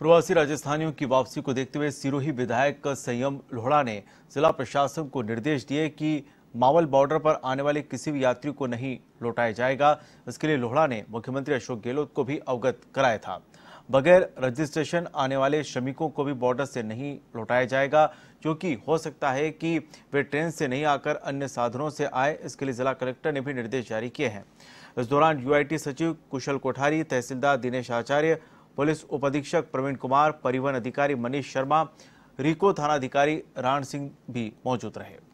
प्रवासी राजस्थानियों की वापसी को देखते हुए सिरोही विधायक संयम लोहड़ा ने जिला प्रशासन को निर्देश दिए कि मावल बॉर्डर पर आने वाले किसी भी यात्री को नहीं लौटाया जाएगा। इसके लिए लोहड़ा ने मुख्यमंत्री अशोक गहलोत को भी अवगत कराया था। बगैर रजिस्ट्रेशन आने वाले श्रमिकों को भी बॉर्डर से नहीं लौटाया जाएगा, क्योंकि हो सकता है कि वे ट्रेन से नहीं आकर अन्य साधनों से आए। इसके लिए जिला कलेक्टर ने भी निर्देश जारी किए हैं। इस दौरान यूआईटी सचिव कुशल कोठारी, तहसीलदार दिनेश आचार्य पुलिस उप अधीक्षक प्रवीण कुमार, परिवहन अधिकारी मनीष शर्मा, रिको थानाधिकारी राण सिंह भी मौजूद रहे।